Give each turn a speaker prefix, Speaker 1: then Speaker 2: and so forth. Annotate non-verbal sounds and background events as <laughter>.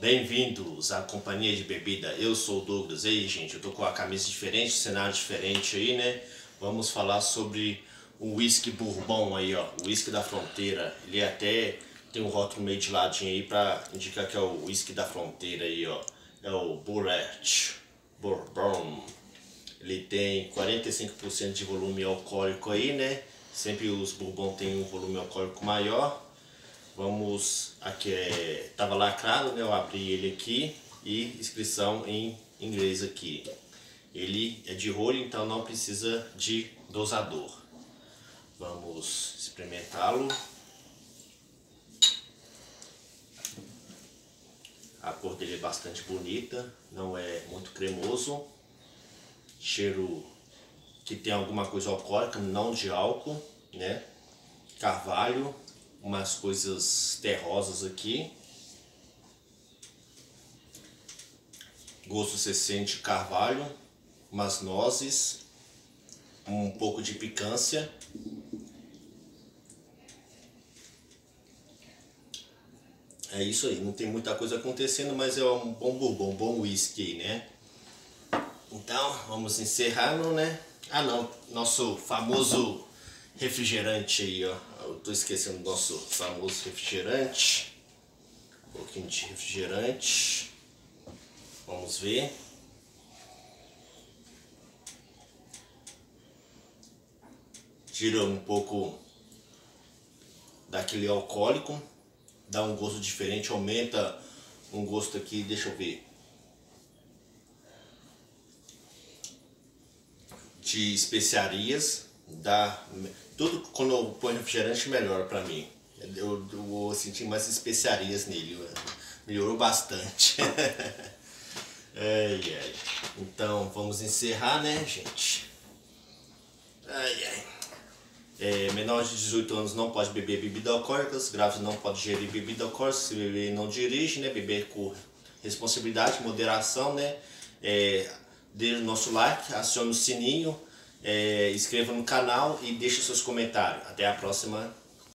Speaker 1: Bem-vindos à companhia de bebida. Eu sou o Douglas. Ei, gente, eu tô com a camisa diferente, cenário diferente aí, né? Vamos falar sobre o whisky bourbon aí, ó. O whisky da fronteira. Ele até tem um rótulo meio de ladinho aí pra indicar que é o whisky da fronteira aí, ó. É o Burret Bourbon. Ele tem 45% de volume alcoólico aí, né? Sempre os bourbon tem um volume alcoólico maior. Vamos, aqui é, tava lacrado, né? Eu abri ele aqui e inscrição em inglês aqui. Ele é de rolho, então não precisa de dosador. Vamos experimentá-lo. A cor dele é bastante bonita, não é muito cremoso. Cheiro que tem alguma coisa alcoólica, não de álcool, né? Carvalho, umas coisas terrosas aqui. Gosto você sente carvalho, umas nozes, um pouco de picância. É isso aí, não tem muita coisa acontecendo, mas é um bom bourbon, um bom whisky, né? Então, vamos encerrando, né? Ah não, nosso famoso refrigerante aí, ó. Eu tô esquecendo do nosso famoso refrigerante. Um pouquinho de refrigerante. Vamos ver. Tira um pouco daquele alcoólico, dá um gosto diferente, aumenta um gosto aqui, deixa eu ver. De especiarias, dá tudo quando eu ponho refrigerante melhora pra mim. Eu, eu vou sentir mais especiarias nele, melhorou bastante. <laughs> ai, ai. Então vamos encerrar, né, gente? Ai, ai. É, menor de 18 anos não pode beber bebida alcoólicas, grávido não pode gerir bebida alcoólica, se beber não dirige, né? Beber com responsabilidade, moderação, né? É, dê o nosso like, acione o sininho, é, inscreva no canal e deixe seus comentários. Até a próxima